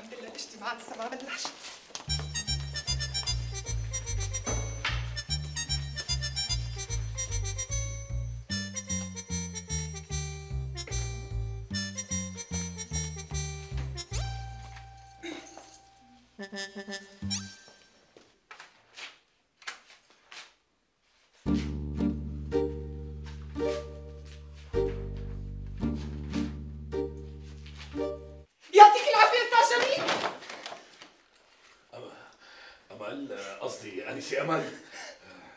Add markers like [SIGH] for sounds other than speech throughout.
الحمد لله الاجتماع لسه ما بلش يعطيك انسه أمل.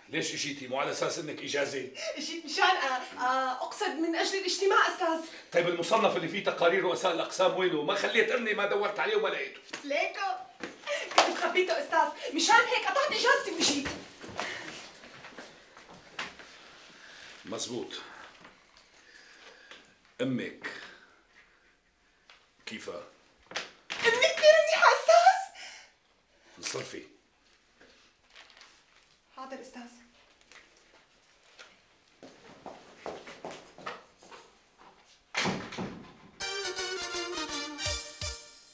ليش إجيتي؟ مو على أساس إنك إجازة؟ جيت مشان آه، آه، أقصد من أجل الاجتماع أستاذ. طيب المصنف اللي فيه تقارير رؤساء الأقسام وينه؟ ما خليت ارني ما دورت عليه وما لقيته. ليكو كنت مخبيته أستاذ. مشان هيك قطعت إجازتي ومشيت. مزبوط. أمك كيفها؟ امي كثير منيحة أستاذ. انصرفي. حاضر أستاذ.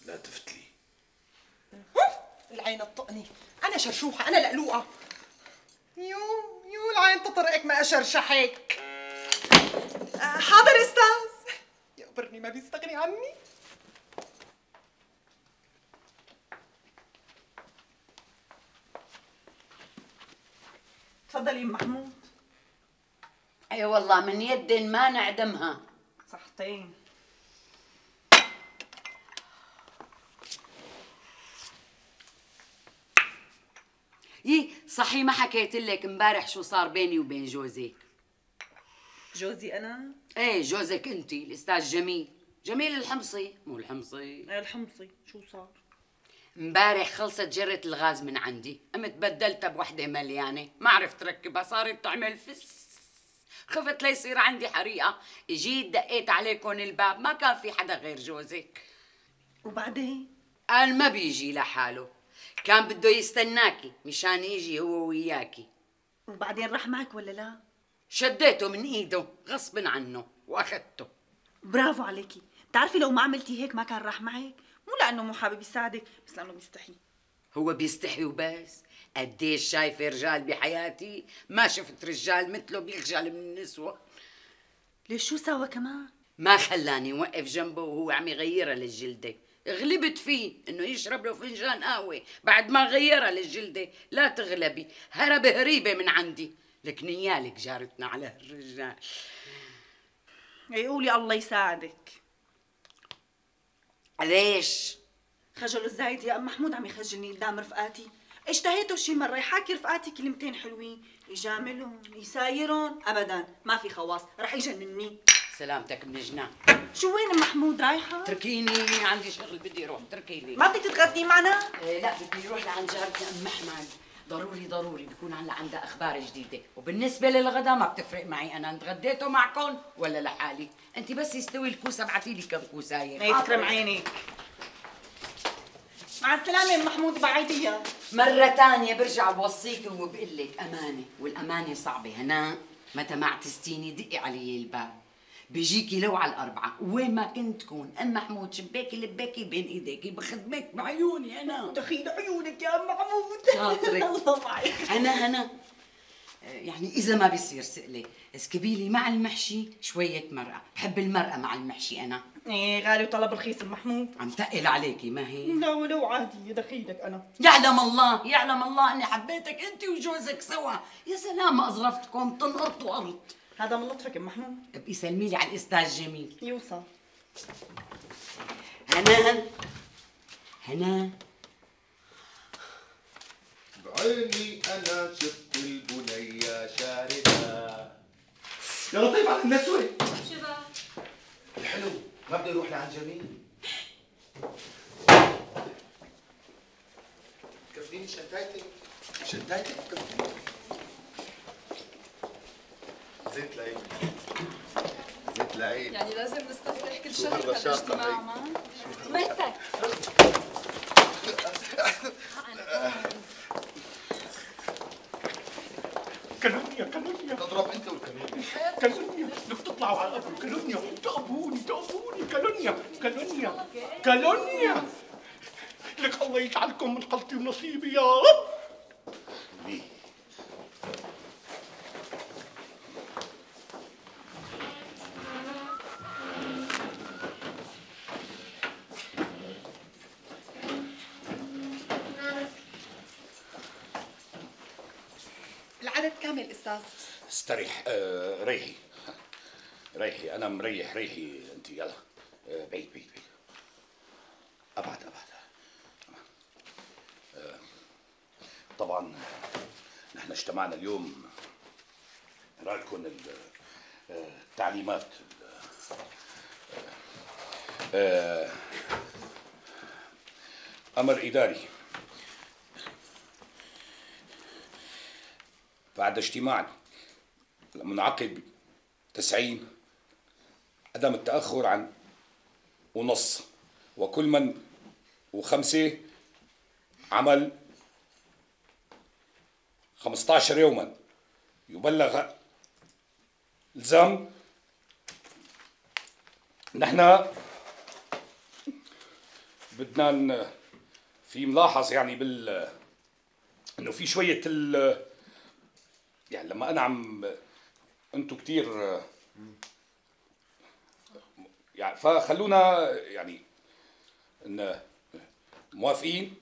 لا تفتلي. العين تطقني أنا شرشوحة أنا لقلوقه يو يو العين تطرقك ما أشرشحك. آه، حاضر أستاذ. يقبرني ما بيستغني عني. تفضلي ام محمود. أي والله من يد ما نعدمها. صحتين. يي صحي ما حكيت لك امبارح شو صار بيني وبين جوزك جوزي أنا؟ إيه جوزك انت الأستاذ جميل. جميل الحمصي؟ مو الحمصي. الحمصي. شو صار؟ امبارح خلصت جرة الغاز من عندي قمت بدلتها بوحدة مليانة ما عرفت ركبها صارت تعمل فس. خفت ليصير عندي حريقة. اجيت دقيت عليكم الباب ما كان في حدا غير جوزك. وبعدين؟ قال ما بيجي لحاله. كان بده يستناكي مشان يجي هو وياكي. وبعدين راح معك ولا لا؟ شديته من ايده غصب عنه واخذته برافو عليكي. بتعرفي لو ما عملتي هيك ما كان راح معك؟ مو لأنه مو حابب يساعدك بس لأنه بيستحي. هو بيستحي وبس. قديش شايفه رجال بحياتي؟ ما شفت رجال مثله بيخجل من النسوة. ليش شو سوا كمان؟ ما خلاني وقف جنبه وهو عم يغيرها للجلدة. غلبت فيه إنه يشرب له فنجان قهوة بعد ما غيرها للجلدة. لا تغلبي هرب هريبة من عندي. لك نيالك جارتنا على الرجال. اي قولي الله يساعدك. ليش خجله الزايد يا أم محمود عم يخجلني قدام رفقاتي. اشتهيته شي مرة يحاكي رفقاتي كلمتين حلوين. يجاملهم يسايرهم ابدا ما في خواص. رح يجنني. سلامتك من جنان شو وين أم محمود؟ رايحة؟ تركيني عندي شغل بدي أروح تركيني. ما بدك تتغدي معنا؟ إيه لا بدي أروح لعند جارتي أم محمد. ضروري ضروري بكون هلا عندها أخبار جديدة. وبالنسبة للغدا ما بتفرق معي أنا تغديته معكم ولا لحالي؟ أنت بس يستوي الكوسة ابعتي لي كم كوسايه هي تكرم عينك مع السلامة أم محمود بعيديها مرة تانية برجع بوصيك وبقول لك أمانة والأمانة صعبة هنا. متى ما اعتزتيني دقي علي الباب. بيجيكي لو على الأربعة. وين ما كنت تكون. أم محمود شباكي لباكي بين إيديكي. بخدمك بعيوني أنا. دخيل عيونك يا ام محمود. شاطرك. [LAUGHS] الله معك. أنا أنا. يعني إذا ما بيصير سئلة اسكبي لي مع المحشي شوية مرقة. بحب المرقة مع المحشي أنا. إيه غالي وطلب رخيص ام محمود. عم تقل عليكي ما هي؟ لا ولو عادي دخيلك أنا. يعلم الله يعلم الله إني حبيتك انت وجوزك سوا. يا سلام ما أظرفتكم تنقطوا ارض هذا من لطفك أم محمود؟ ابقي سلمي لي على الأستاذ جميل. يوصل. هنا هنا. بعيني أنا شفت البنية شاردة يا لطيف على النسوة شباب. الحلو. ما بدي يروح لعند جميل. كفنيني شنطايتك شنطايتك كفنيني زيت العين زيت العين يعني لازم نستفتح كل شهر هي؟ معا ميتك كلونيا كلونيا. تضرب انت والكلام كلونيا. بدك تطلعوا على القبر كلونيا. تقبوني تقبوني كلونيا. كلونيا. كلونيا. لك الله يجعلكم من حظي ونصيبي يا رب. العدد كامل أستاذ. استريح. آه ريحي. ريحي أنا مريح. ريحي أنت. يلا. آه بعيد بعيد بعيد أبعد أبعد. آه طبعا نحن اجتمعنا اليوم رايكم التعليمات. آه أمر إداري. بعد اجتماع المنعقد تسعين عدم التأخر عن ونص. وكل من وخمسة عمل 15 يوما. يبلغ الزم. نحن بدنا في ملاحظ يعني بال إنه في شوية يعني لما أنا عم أنتم كثير يعني فخلونا يعني موافقين